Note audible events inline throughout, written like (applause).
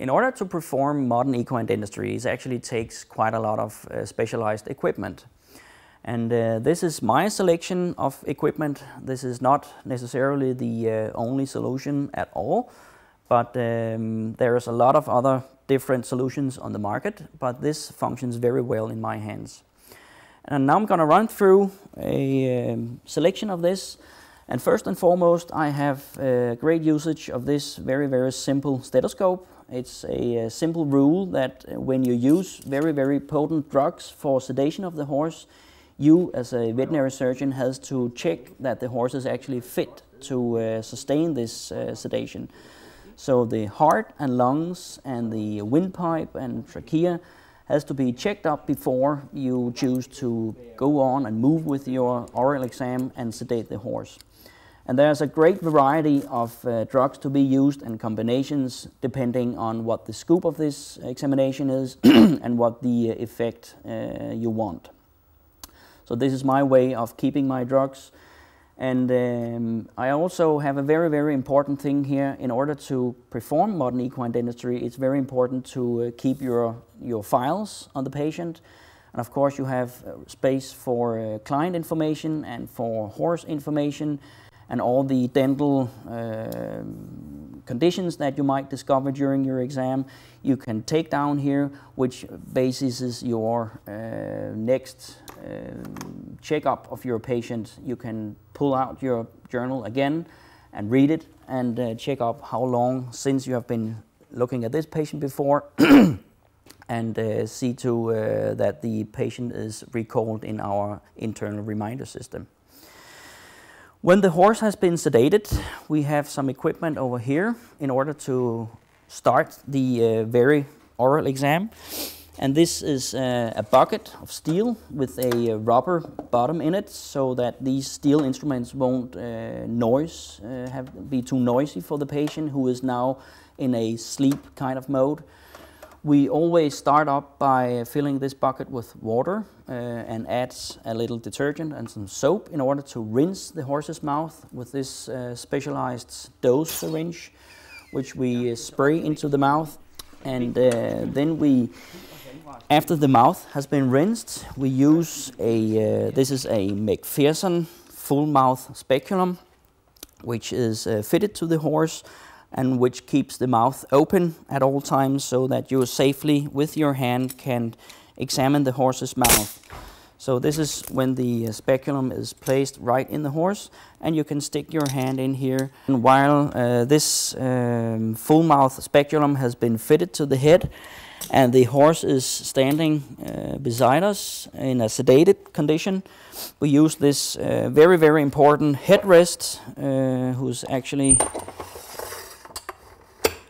in order to perform modern equine it actually takes quite a lot of uh, specialized equipment. And uh, this is my selection of equipment. This is not necessarily the uh, only solution at all, but um, there's a lot of other different solutions on the market, but this functions very well in my hands. And now I'm going to run through a um, selection of this. And first and foremost, I have uh, great usage of this very, very simple stethoscope. It's a, a, simple rule that when you use very, very potent drugs for sedation of the horse, you as a veterinary surgeon has to check that the horse is actually fit to uh, sustain this uh, sedation. So the heart and lungs and the windpipe and trachea has to be checked up before you choose to go on and move with your oral exam and sedate the horse. And there's a great variety of uh, drugs to be used and combinations depending on what the scope of this examination is (clears throat) and what the effect uh, you want. So this is my way of keeping my drugs. And um, I also have a very, very important thing here. In order to perform modern equine dentistry, it's very important to uh, keep your, your files on the patient. And of course, you have uh, space for uh, client information and for horse information and all the dental uh, conditions that you might discover during your exam. You can take down here which bases your uh, next uh, checkup of your patient. You can pull out your journal again and read it and uh, check up how long since you have been looking at this patient before (clears throat) and uh, see to uh, that the patient is recalled in our internal reminder system. When the horse has been sedated, we have some equipment over here in order to start the uh, very oral exam. And this is uh, a bucket of steel with a uh, rubber bottom in it so that these steel instruments won't uh, noise, uh, have, be too noisy for the patient who is now in a sleep kind of mode. We always start up by filling this bucket with water uh, and add a little detergent and some soap in order to rinse the horse's mouth with this uh, specialized dose syringe, which we spray into the mouth. And uh, then we, after the mouth has been rinsed, we use a, uh, this is a McPherson full mouth speculum, which is uh, fitted to the horse and which keeps the mouth open at all times so that you safely with your hand can examine the horse's mouth. So this is when the uh, speculum is placed right in the horse and you can stick your hand in here. And while uh, this um, full mouth speculum has been fitted to the head and the horse is standing uh, beside us in a sedated condition, we use this uh, very, very important headrest uh, who's actually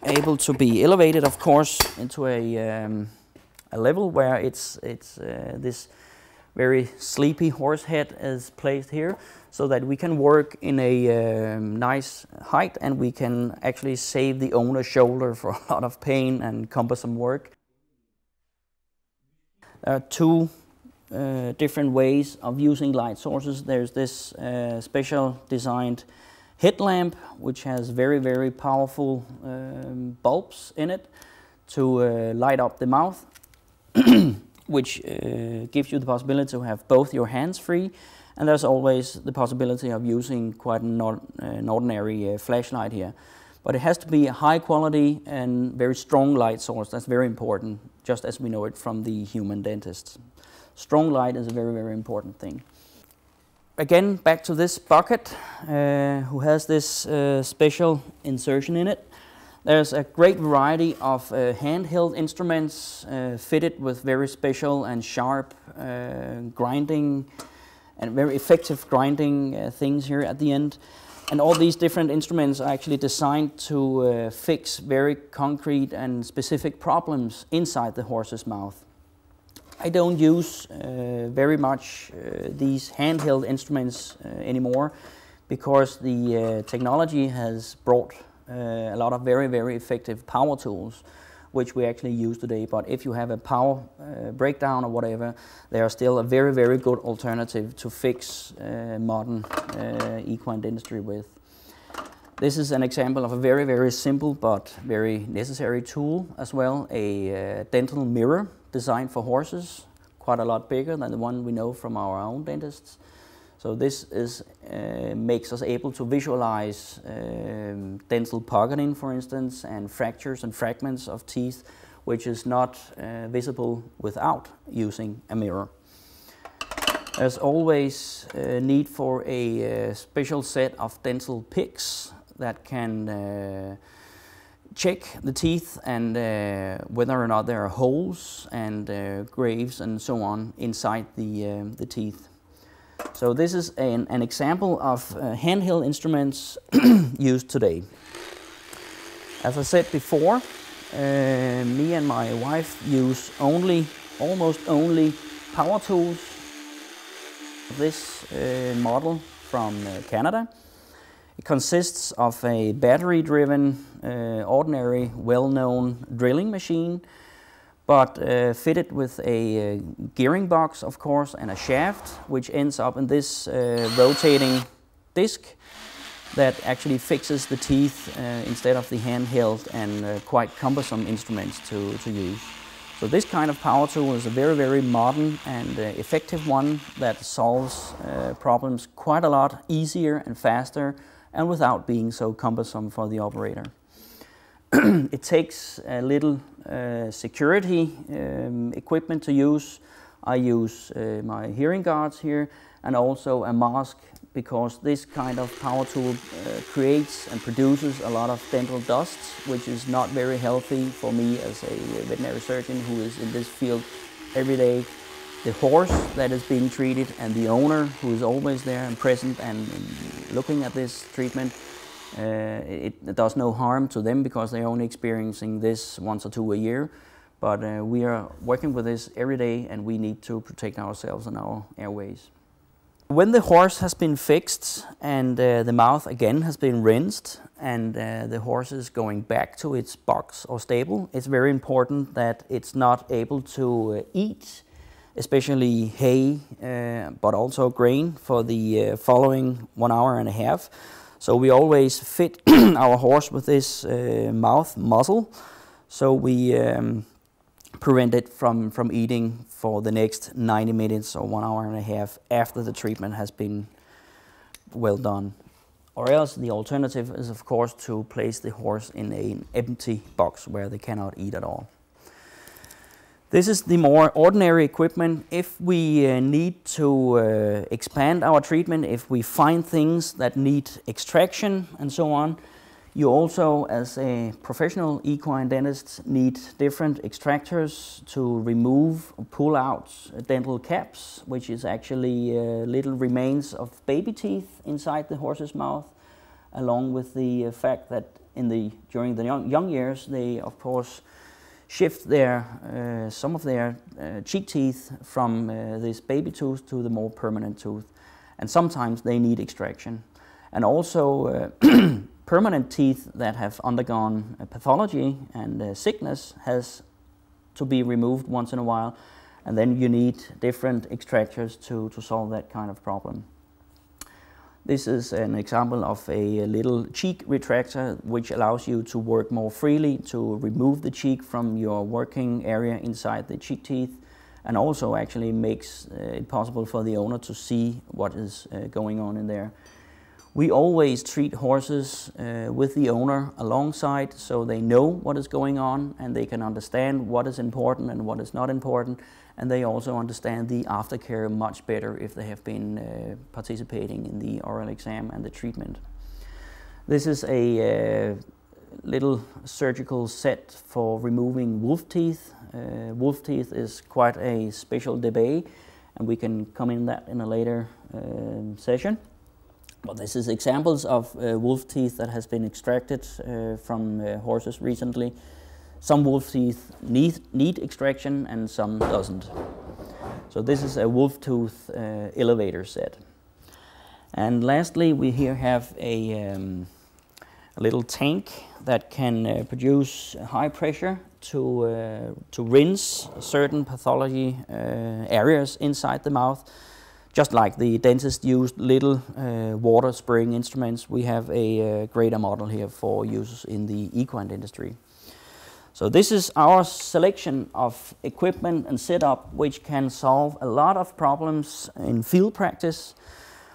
able to be elevated, of course, into a, um, a level where it's, it's uh, this very sleepy horse head is placed here so that we can work in a um, nice height and we can actually save the owner's shoulder for (laughs) a lot of pain and cumbersome work. There are two uh, different ways of using light sources. There's this uh, special designed headlamp, which has very, very powerful um, bulbs in it to uh, light up the mouth, (clears throat) which uh, gives you the possibility to have both your hands free. And there's always the possibility of using quite an, uh, an ordinary uh, flashlight here. But it has to be a high quality and very strong light source. That's very important, just as we know it from the human dentists. Strong light is a very, very important thing again, back to this bucket, uh, who has this uh, special insertion in it. There's a great variety of uh, handheld instruments uh, fitted with very special and sharp uh, grinding and very effective grinding uh, things here at the end. And all these different instruments are actually designed to fix very concrete and specific problems inside the horse's mouth. I don't use uh, very much uh, these handheld instruments uh, anymore because the uh, technology has brought uh, a lot of very, very effective power tools which we actually use today. But if you have a power uh, breakdown or whatever, they are still a very, very good alternative to fix modern equine dentistry with. This is an example of a very, very simple but very necessary tool as well, a uh, dental mirror designed for horses, quite a lot bigger than the one we know from our own dentists. So this is, uh, makes us able to visualize um, dental pocketing, for instance, and fractures and fragments of teeth, which is not uh, visible without using a mirror. There's always a need for a uh, special set of dental picks that can uh, check the teeth and uh, whether or not there are holes and uh, graves and so on inside the, uh, the teeth. So this is an, an example of uh, handheld instruments (clears throat) used today. As I said before, uh, me and my wife use only, almost only power tools. This model from Canada. It consists of a battery-driven, uh, ordinary, well-known drilling machine but uh, fitted with a uh, gearing box, of course, and a shaft, which ends up in this uh, rotating disc that actually fixes the teeth uh, instead of the handheld and uh, quite cumbersome instruments to, to use. So this kind of power tool is a very, very modern and uh, effective one that solves problems quite a lot easier and faster and without being so cumbersome for the operator. (clears throat) it takes a little uh, security um, equipment to use. I use uh, my hearing guards here and also a mask because this kind of power tool uh, creates and produces a lot of dental dust, which is not very healthy for me as a veterinary surgeon who is in this field every day. The horse that is being treated and the owner who is always there and present and, looking at this treatment uh, it does no harm to them because they're only experiencing this once or two a year. But uh, we are working with this every day and we need to protect ourselves and our airways. When the horse has been fixed and uh, the mouth again has been rinsed and uh, the horse is going back to its box or stable, it's very important that it's not able to uh, eat, especially hay, uh, but also grain for the following one hour and a half. So we always fit (clears throat) our horse with this uh, mouth muzzle, so we um, prevent it from, from eating for the next 90 minutes or one hour and a half after the treatment has been well done. Or else the alternative is of course to place the horse in an empty box where they cannot eat at all. This is the more ordinary equipment. If we uh, need to uh, expand our treatment, if we find things that need extraction and so on, you also, as a professional equine dentist, need different extractors to remove pull out dental caps, which is actually uh, little remains of baby teeth inside the horse's mouth, along with the uh, fact that in the during the young, young years, they of course shift their, uh, some of their uh, cheek teeth from uh, this baby tooth to the more permanent tooth. And sometimes they need extraction. And also uh, (clears throat) permanent teeth that have undergone pathology and sickness has to be removed once in a while. And then you need different extractors to, to solve that kind of problem. This is an example of a little cheek retractor which allows you to work more freely to remove the cheek from your working area inside the cheek teeth and also actually makes uh, it possible for the owner to see what is uh, going on in there. We always treat horses uh, with the owner alongside so they know what is going on and they can understand what is important and what is not important and they also understand the aftercare much better if they have been uh, participating in the oral exam and the treatment. This is a uh, little surgical set for removing wolf teeth. Uh, wolf teeth is quite a special debate and we can come in that in a later um, session. But this is examples of uh, wolf teeth that has been extracted uh, from uh, horses recently some wolf teeth need, need extraction and some doesn't. So this is a wolf tooth uh, elevator set. And lastly, we here have a, um, a little tank that can uh, produce high pressure to, uh, to rinse certain pathology uh, areas inside the mouth just like the dentist used little uh, water spraying instruments, we have a uh, greater model here for use in the equine industry. So this is our selection of equipment and setup which can solve a lot of problems in field practice,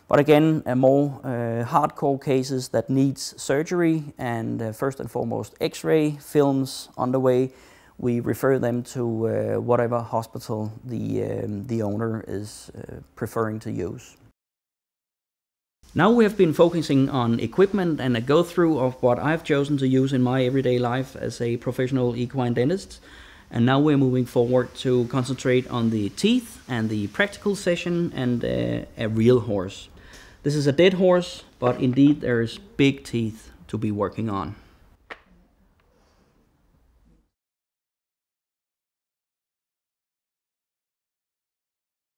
but again, more uh, hardcore cases that needs surgery and uh, first and foremost x-ray films on the way we refer them to uh, whatever hospital the, um, the owner is uh, preferring to use. Now we have been focusing on equipment and a go through of what I've chosen to use in my everyday life as a professional equine dentist. And now we're moving forward to concentrate on the teeth and the practical session and uh, a real horse. This is a dead horse, but indeed there's big teeth to be working on.